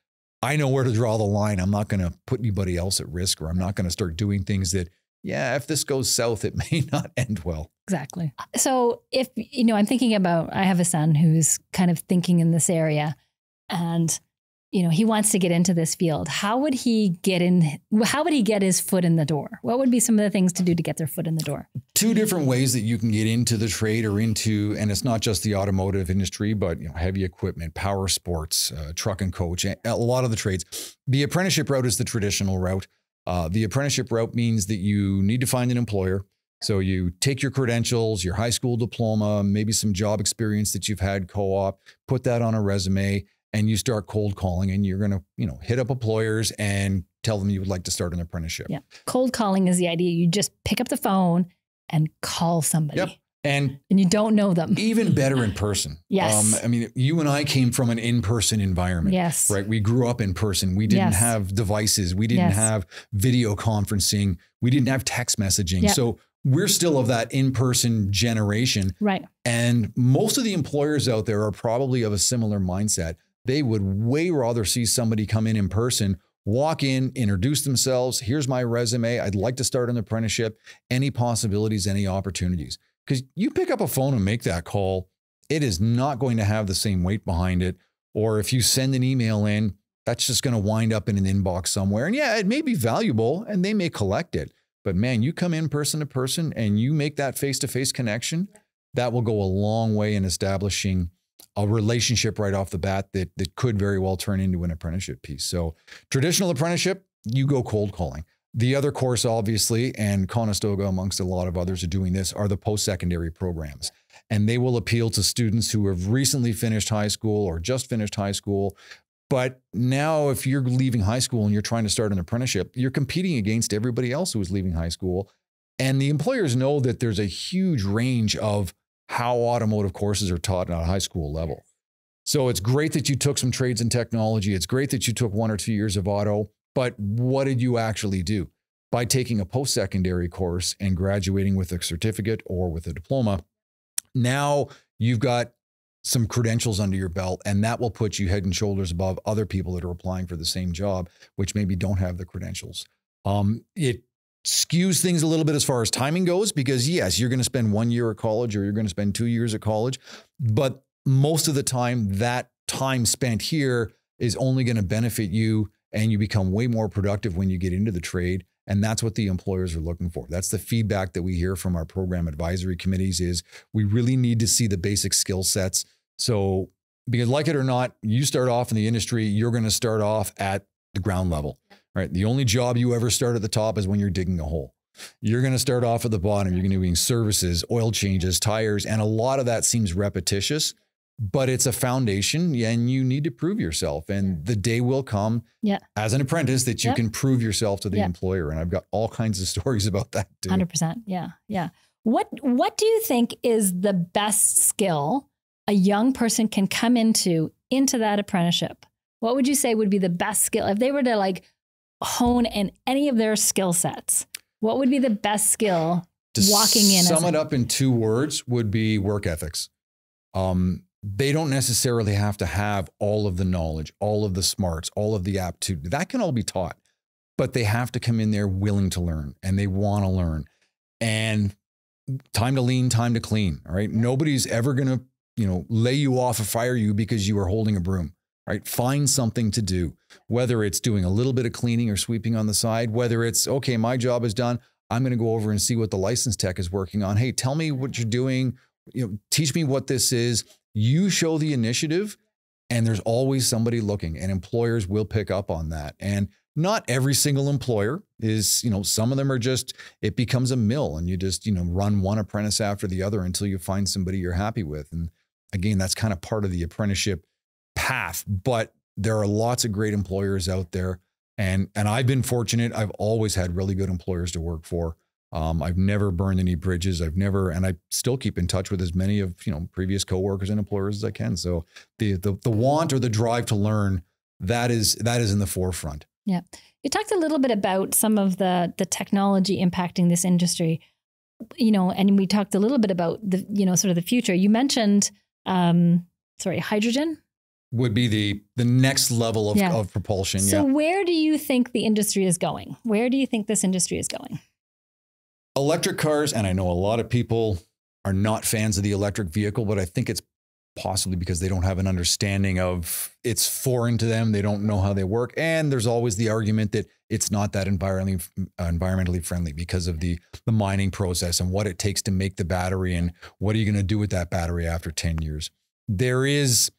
I know where to draw the line. I'm not going to put anybody else at risk, or I'm not going to start doing things that, yeah, if this goes south, it may not end well. Exactly. So if you know, I'm thinking about I have a son who's kind of thinking in this area and you know, he wants to get into this field. How would he get in? How would he get his foot in the door? What would be some of the things to do to get their foot in the door? Two different ways that you can get into the trade or into, and it's not just the automotive industry, but you know, heavy equipment, power sports, uh, truck and coach, a lot of the trades. The apprenticeship route is the traditional route. Uh, the apprenticeship route means that you need to find an employer. So you take your credentials, your high school diploma, maybe some job experience that you've had co-op, put that on a resume and you start cold calling and you're going to, you know, hit up employers and tell them you would like to start an apprenticeship. Yeah. Cold calling is the idea. You just pick up the phone and call somebody. Yep. And, and you don't know them. Even better in person. Yes. Um, I mean, you and I came from an in person environment. Yes. Right. We grew up in person. We didn't yes. have devices. We didn't Yes. have video conferencing. We didn't have text messaging. Yep. So we're still of that in person generation. Right. And most of the employers out there are probably of a similar mindset. They would way rather see somebody come in in person, walk in, introduce themselves. Here's my resume. I'd like to start an apprenticeship. Any possibilities, any opportunities. Because you pick up a phone and make that call, it is not going to have the same weight behind it. Or if you send an email in, that's just going to wind up in an inbox somewhere. And yeah, it may be valuable and they may collect it. But man, you come in person to person and you make that face to face connection, that will go a long way in establishing a relationship right off the bat that, that could very well turn into an apprenticeship piece. So, traditional apprenticeship, you go cold calling. The other course, obviously, and Conestoga, amongst a lot of others, are doing this, are the post secondary programs. And they will appeal to students who have recently finished high school or just finished high school. But now, if you're leaving high school and you're trying to start an apprenticeship, you're competing against everybody else who is leaving high school. And the employers know that there's a huge range of how automotive courses are taught at a high school level. So it's great that you took some trades in technology. It's great that you took one or two years of auto, but what did you actually do? By taking a post secondary course and graduating with a certificate or with a diploma, now you've got some credentials under your belt, and that will put you head and shoulders above other people that are applying for the same job, which maybe don't have the credentials. Um, it skews things a little bit as far as timing goes because yes you're going to spend one year at college or you're going to spend two years at college but most of the time that time spent here is only going to benefit you and you become way more productive when you get into the trade and that's what the employers are looking for. That's the feedback that we hear from our program advisory committees is we really need to see the basic skill sets. So because like it or not you start off in the industry you're going to start off at the ground level right? The only job you ever start at the top is when you're digging a hole. You're going to start off at the bottom. You're going to be doing services, oil changes, tires, and a lot of that seems repetitious, but it's a foundation and you need to prove yourself. And the day will come Yeah. as an apprentice that you Yep. can prove yourself to the Yeah. employer. And I've got all kinds of stories about that too. Hundred percent. Yeah, yeah. What What do you think is the best skill a young person can come into into that apprenticeship? What would you say would be the best skill if they were to like hone in any of their skill sets? What would be the best skill To walking in? Sum it up in two words would be work ethics. Um, they don't necessarily have to have all of the knowledge, all of the smarts, all of the aptitude. That can all be taught, but they have to come in there willing to learn and they want to learn. And time to lean, time to clean. All right. Nobody's ever going to, you know, lay you off or fire you because you are holding a broom. Right. Find something to do, whether it's doing a little bit of cleaning or sweeping on the side, whether it's, okay, my job is done. I'm going to go over and see what the license tech is working on. Hey, tell me what you're doing. You know, teach me what this is. You show the initiative, and there's always somebody looking, and employers will pick up on that. And not every single employer is, you know, some of them are just, it becomes a mill and you just, you know, run one apprentice after the other until you find somebody you're happy with. And again, that's kind of part of the apprenticeship path. But there are lots of great employers out there. And and I've been fortunate. I've always had really good employers to work for. Um, I've never burned any bridges. I've never, and I still keep in touch with as many of you know previous coworkers and employers as I can. So the the the want or the drive to learn that is that is in the forefront. Yeah, you talked a little bit about some of the the technology impacting this industry, you know, and we talked a little bit about the you know sort of the future. You mentioned, um, sorry, hydrogen. Would be the the next level of, Yeah. of propulsion. So yeah, where do you think the industry is going? Where do you think this industry is going? electric cars, and I know a lot of people are not fans of the electric vehicle, but I think it's possibly because they don't have an understanding of it's foreign to them. They don't know how they work. And there's always the argument that it's not that environmentally uh, environmentally friendly because of the the mining process and what it takes to make the battery and what are you going to do with that battery after 10 years. There is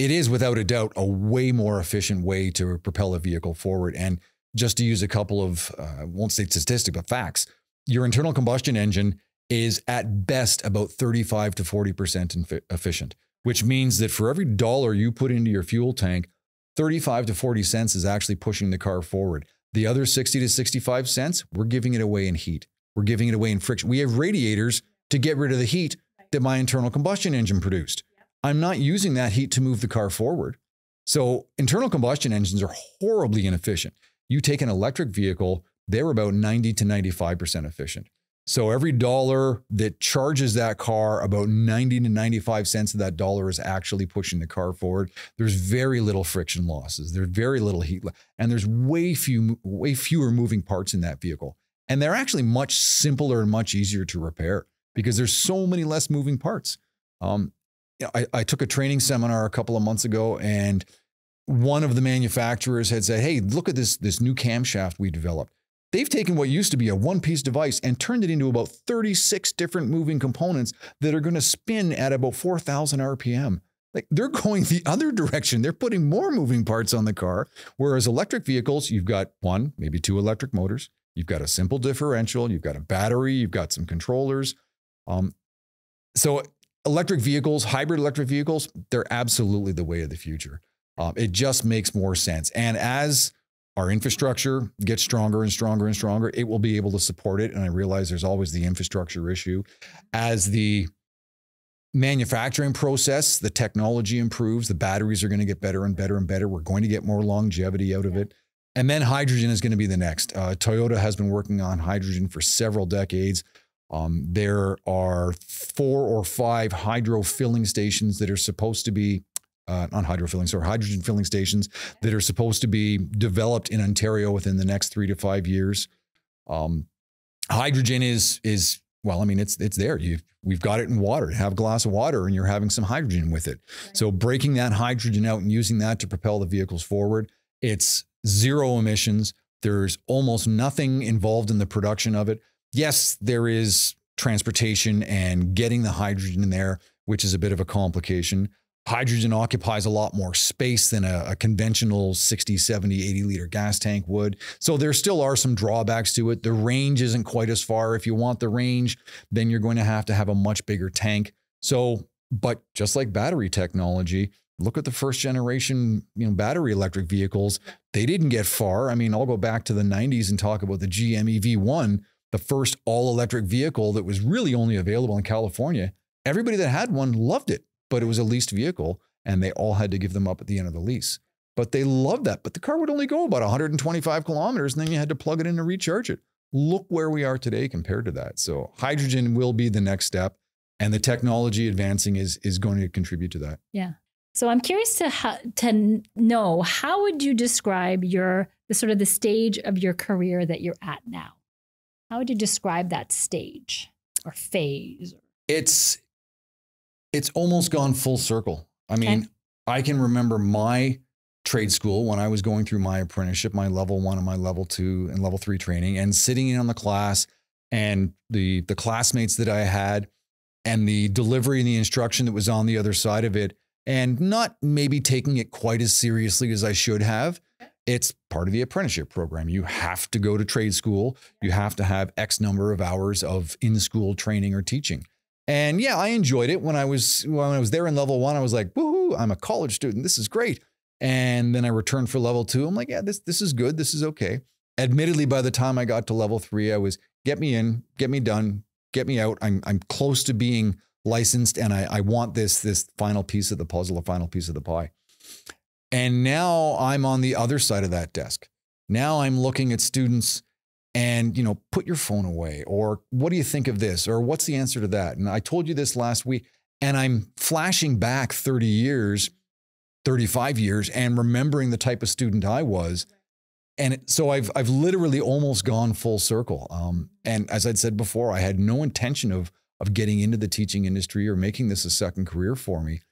it is without a doubt a way more efficient way to propel a vehicle forward and just to use a couple of uh, won't say statistic but facts your internal combustion engine is at best about 35 to 40% efficient which means that for every dollar you put into your fuel tank, 35 to 40 cents is actually pushing the car forward. The other 60 to 65 cents, we're giving it away in heat. We're giving it away in friction. We have radiators to get rid of the heat that my internal combustion engine produced. I'm not using that heat to move the car forward. So, internal combustion engines are horribly inefficient. You take an electric vehicle, they're about 90 to 95% efficient. So every dollar that charges that car, about 90 to 95 cents of that dollar is actually pushing the car forward. There's very little friction losses. There's very little heat, and there's way few, way fewer moving parts in that vehicle. And they're actually much simpler and much easier to repair because there's so many less moving parts. Um, I, I took a training seminar a couple of months ago, and one of the manufacturers had said, "Hey, look at this this new camshaft we developed." They've taken what used to be a one piece device and turned it into about 36 different moving components that are going to spin at about 4,000 RPM. Like they're going the other direction. They're putting more moving parts on the car. Whereas electric vehicles, you've got one, maybe two electric motors. You've got a simple differential. You've got a battery. You've got some controllers. Um, so electric vehicles, hybrid electric vehicles, they're absolutely the way of the future. Um, it just makes more sense. And as our infrastructure gets stronger and stronger and stronger, it will be able to support it. And I realize there's always the infrastructure issue. As the manufacturing process, the technology improves, the batteries are going to get better and better and better. We're going to get more longevity out of it. And then hydrogen is going to be the next. Uh, Toyota has been working on hydrogen for several decades. Um, there are four or five hydro filling stations that are supposed to be uh, on hydro filling, so hydrogen filling stations that are supposed to be developed in Ontario within the next three to five years. Um, hydrogen is is well, I mean, it's it's there. You we've got it in water. Have a glass of water, and you're having some hydrogen with it. So breaking that hydrogen out and using that to propel the vehicles forward, it's zero emissions. There's almost nothing involved in the production of it. Yes, there is transportation and getting the hydrogen in there, which is a bit of a complication. Hydrogen occupies a lot more space than a, a, conventional 60, 70, 80 liter gas tank would. So there still are some drawbacks to it. The range isn't quite as far. If you want the range, then you're going to have to have a much bigger tank. So, but just like battery technology, look at the first generation, you know, battery electric vehicles. They didn't get far. I mean, I'll go back to the 90s and talk about the GM EV1, the first all electric vehicle that was really only available in California. Everybody that had one loved it but it was a leased vehicle and they all had to give them up at the end of the lease. But they loved that. But the car would only go about 125 kilometers and then you had to plug it in to recharge it. Look where we are today compared to that. So hydrogen will be the next step and the technology advancing is is going to contribute to that. Yeah. So I'm curious to to know how would you describe your the sort of the stage of your career that you're at now? How would you describe that stage or phase? It's it's almost gone full circle. I mean, okay. I can remember my trade school when I was going through my apprenticeship, my level one and my level two and level three training, and sitting in on the class and the the classmates that I had and the delivery and the instruction that was on the other side of it, and not maybe taking it quite as seriously as I should have. It's part of the apprenticeship program. You have to go to trade school. You have to have X number of hours of in school training or teaching. And yeah, I enjoyed it when I was when I was there in level one. I was like, woohoo! I'm a college student. This is great. And then I returned for level two. I'm like, yeah, this this is good. This is okay. Admittedly, by the time I got to level three, I was get me in, get me done, get me out. I'm I'm close to being licensed, and I I want this this final piece of the puzzle, a final piece of the pie. And now I'm on the other side of that desk. Now I'm looking at students and you know put your phone away or what do you think of this or what's the answer to that? And i told you this last week and i'm flashing back 30 years 35 years and remembering the type of student i was. And so I've, I've literally almost gone full circle. Um, and as i'd said before i had no intention of, of getting into the teaching industry or making this a second career for me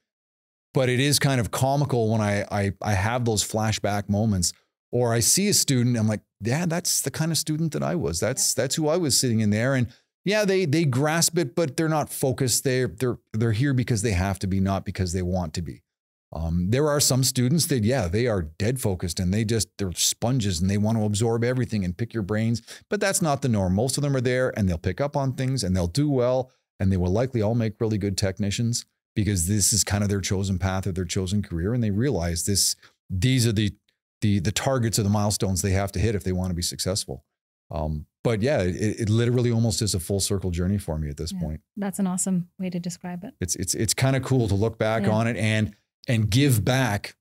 but it is kind of comical when I, I I have those flashback moments or I see a student, I'm like, yeah, that's the kind of student that I was. That's that's who I was sitting in there. And yeah, they they grasp it, but they're not focused. They're they're they're here because they have to be, not because they want to be. Um, there are some students that, yeah, they are dead focused and they just they're sponges and they want to absorb everything and pick your brains. But that's not the norm. Most of them are there and they'll pick up on things and they'll do well and they will likely all make really good technicians because this is kind of their chosen path or their chosen career and they realize this these are the the the targets or the milestones they have to hit if they want to be successful. Um, but yeah, it, it, literally almost is a full circle journey for me at this yeah, point. That's an awesome way to describe it. It's it's it's kind of cool to look back yeah. on it and and give back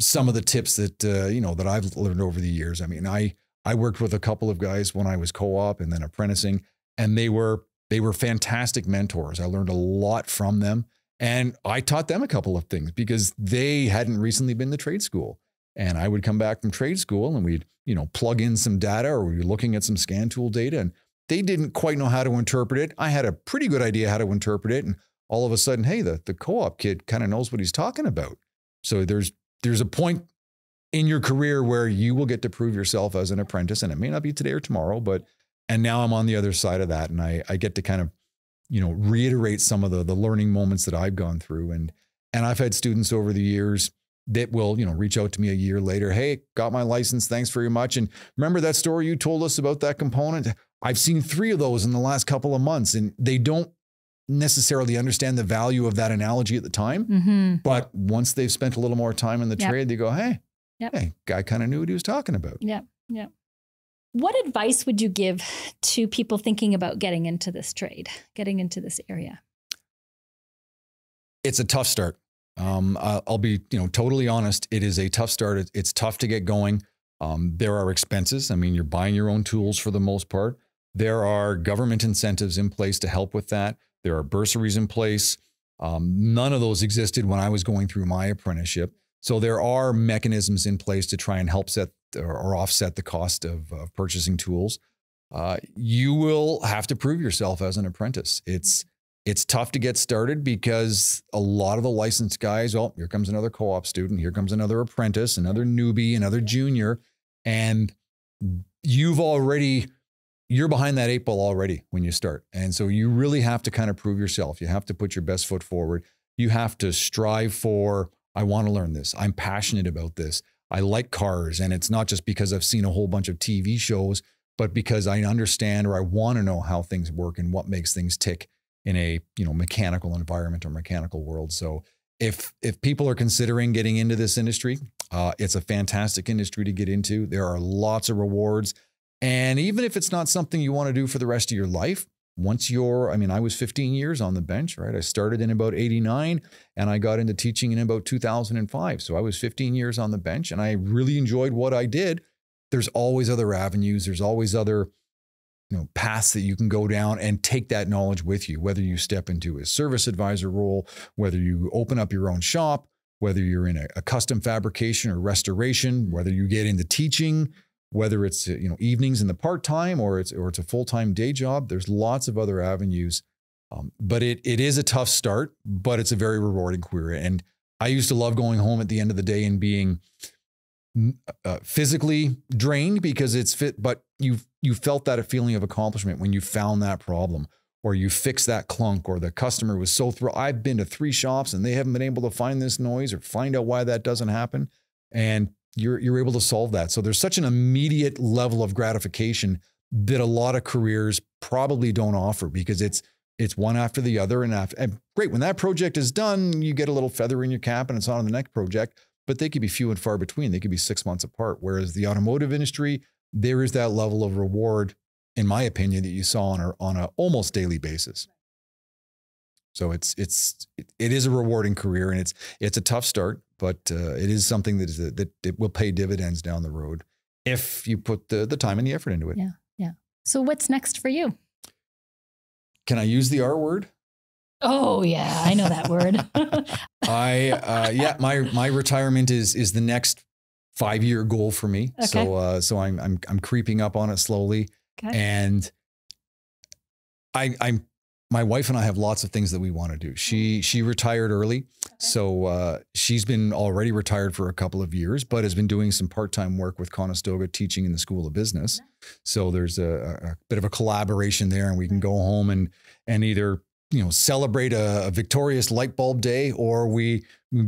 some of the tips that uh, you know that I've learned over the years. I mean, I I worked with a couple of guys when I was co-op and then apprenticing, and they were they were fantastic mentors. I learned a lot from them, and I taught them a couple of things because they hadn't recently been to trade school. And I would come back from trade school and we'd, you know, plug in some data or we were looking at some scan tool data and they didn't quite know how to interpret it. I had a pretty good idea how to interpret it. And all of a sudden, hey, the, the co-op kid kind of knows what he's talking about. So there's there's a point in your career where you will get to prove yourself as an apprentice. And it may not be today or tomorrow, but and now I'm on the other side of that. And I I get to kind of, you know, reiterate some of the the learning moments that I've gone through. And and I've had students over the years that will, you know, reach out to me a year later. Hey, got my license. Thanks very much. And remember that story you told us about that component? I've seen three of those in the last couple of months, and they don't necessarily understand the value of that analogy at the time. Mm-hmm. But once they've spent a little more time in the yep. trade, they go, hey, yep. hey, guy kind of knew what he was talking about. Yeah. Yeah. What advice would you give to people thinking about getting into this trade, getting into this area? It's a tough start. Um, I'll be, you know, totally honest. It is a tough start. It's tough to get going. Um, there are expenses. I mean, you're buying your own tools for the most part. There are government incentives in place to help with that. There are bursaries in place. Um, none of those existed when I was going through my apprenticeship. So there are mechanisms in place to try and help set or, or offset the cost of, of purchasing tools. Uh, you will have to prove yourself as an apprentice. It's it's tough to get started because a lot of the licensed guys, well, here comes another co op student, here comes another apprentice, another newbie, another junior. And you've already, you're behind that eight ball already when you start. And so you really have to kind of prove yourself. You have to put your best foot forward. You have to strive for, I want to learn this. I'm passionate about this. I like cars. And it's not just because I've seen a whole bunch of TV shows, but because I understand or I want to know how things work and what makes things tick in a you know mechanical environment or mechanical world. So if if people are considering getting into this industry, uh, it's a fantastic industry to get into. There are lots of rewards, and even if it's not something you want to do for the rest of your life, once you're, I mean, I was 15 years on the bench, right? I started in about 89 and I got into teaching in about 2005. So I was 15 years on the bench and I really enjoyed what I did. There's always other avenues, there's always other you know paths that you can go down and take that knowledge with you whether you step into a service advisor role whether you open up your own shop whether you're in a, a custom fabrication or restoration whether you get into teaching whether it's you know evenings in the part-time or it's or it's a full-time day job there's lots of other avenues um, but it it is a tough start but it's a very rewarding career and i used to love going home at the end of the day and being uh, physically drained because it's fit, but you you felt that a feeling of accomplishment when you found that problem or you fixed that clunk or the customer was so thrilled. I've been to three shops and they haven't been able to find this noise or find out why that doesn't happen, and you're you're able to solve that. So there's such an immediate level of gratification that a lot of careers probably don't offer because it's it's one after the other and after and great when that project is done you get a little feather in your cap and it's on to the next project but they could be few and far between. They could be six months apart. Whereas the automotive industry, there is that level of reward, in my opinion, that you saw on a, on a almost daily basis. So it's it's it is a rewarding career, and it's it's a tough start, but uh, it is something that is a, that it will pay dividends down the road if you put the the time and the effort into it. Yeah, yeah. So what's next for you? Can I use the R word? Oh yeah, I know that word. I uh, yeah, my my retirement is is the next five year goal for me. Okay. So uh, so I'm I'm I'm creeping up on it slowly, okay. and I I'm my wife and I have lots of things that we want to do. She mm-hmm. she retired early, so uh, she's been already retired for a couple of years, but has been doing some part time work with Conestoga, teaching in the School of Business. Mm-hmm. So there's a, a bit of a collaboration there, and we can mm-hmm. go home and and either you know celebrate a, a, victorious light bulb day or we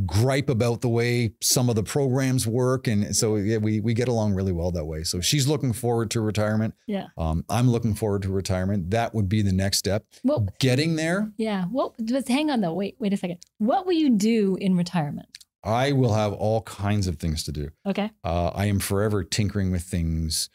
gripe about the way some of the programs work. And so yeah, we we get along really well that way. So she's looking forward to retirement. Yeah. Um, i'm looking forward to retirement. That would be the next step. Well getting there? Yeah. Well but hang on though. Wait wait a second. What will you do in retirement? I will have all kinds of things to do. Okay. Uh, i am forever tinkering with things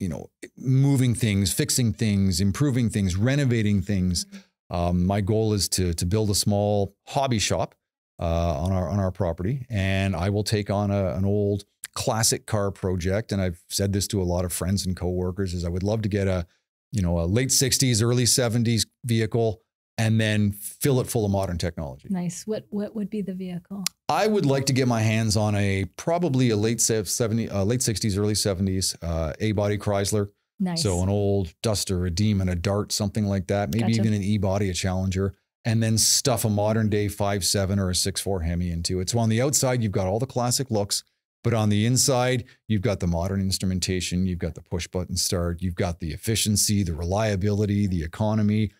you know moving things fixing things improving things renovating things. Mm-hmm um, my goal is to to build a small hobby shop uh, on our on our property, and I will take on a, an old classic car project. And I've said this to a lot of friends and coworkers: is I would love to get a you know a late '60s, early '70s vehicle and then fill it full of modern technology. Nice. What what would be the vehicle? I would like to get my hands on a probably a late '70s, uh, late 60s early 70s uh, A body Chrysler Nice. So an old Duster, a Demon, a Dart, something like that. Maybe gotcha. even an E-body, a Challenger, and then stuff a modern day five seven or a six four Hemi into it. So on the outside, you've got all the classic looks, but on the inside, you've got the modern instrumentation, you've got the push button start, you've got the efficiency, the reliability, the economy,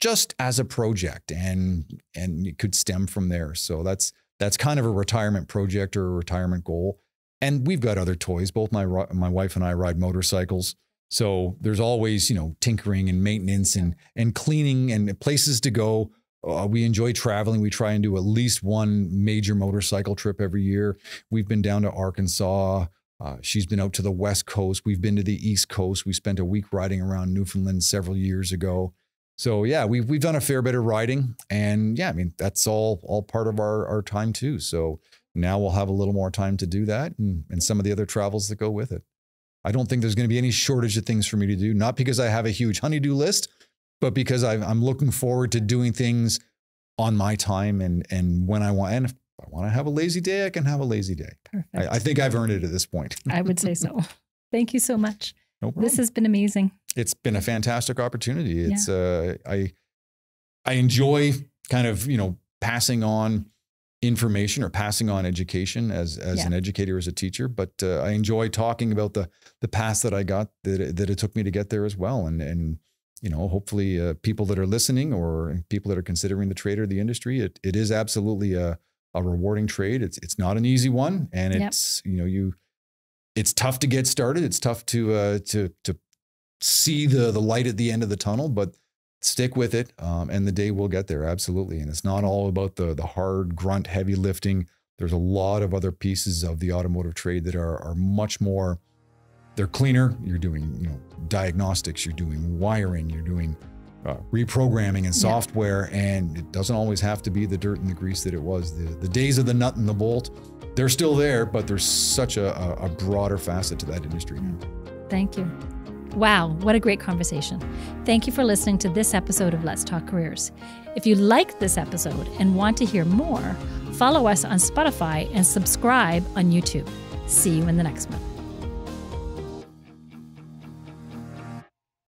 just as a project, and and it could stem from there. So that's that's kind of a retirement project or a retirement goal. And we've got other toys. Both my my wife and I ride motorcycles. So there's always, you know, tinkering and maintenance and and cleaning and places to go. Uh, we enjoy traveling. We try and do at least one major motorcycle trip every year. We've been down to Arkansas. Uh, she's been out to the West Coast. We've been to the East Coast. We spent a week riding around Newfoundland several years ago. So yeah, we've we've done a fair bit of riding, and yeah, I mean that's all all part of our our time too. So now we'll have a little more time to do that, and and some of the other travels that go with it. I don't think there's going to be any shortage of things for me to do, not because I have a huge honeydew list, but because i am looking forward to doing things on my time and and when I want. And if I want to have a lazy day, I can have a lazy day. Perfect. I, I think I've earned it at this point. I would say so. Thank you so much. No problem. This has been amazing. It's been a fantastic opportunity. It's yeah. uh, I I enjoy kind of you know passing on information or passing on education as as yeah. an educator as a teacher but uh, I enjoy talking about the the path that I got that that it took me to get there as well. And and you know hopefully uh, people that are listening or people that are considering the trade or the industry it, it is absolutely a, a rewarding trade. It's it's not an easy one. And it's yep. you know you it's tough to get started. It's tough to uh to to see the the light at the end of the tunnel. But stick with it, um, and the day will get there. Absolutely, and it's not all about the the hard grunt, heavy lifting. There's a lot of other pieces of the automotive trade that are are much more. They're cleaner. You're doing you know diagnostics. You're doing wiring. You're doing uh, reprogramming and software, yeah. and it doesn't always have to be the dirt and the grease that it was. The the days of the nut and the bolt, they're still there, but there's such a, a broader facet to that industry. Now. Thank you. Wow, what a great conversation. Thank you for listening to this episode of Let's Talk Careers. If you liked this episode and want to hear more, follow us on Spotify and subscribe on YouTube. See you in the next one.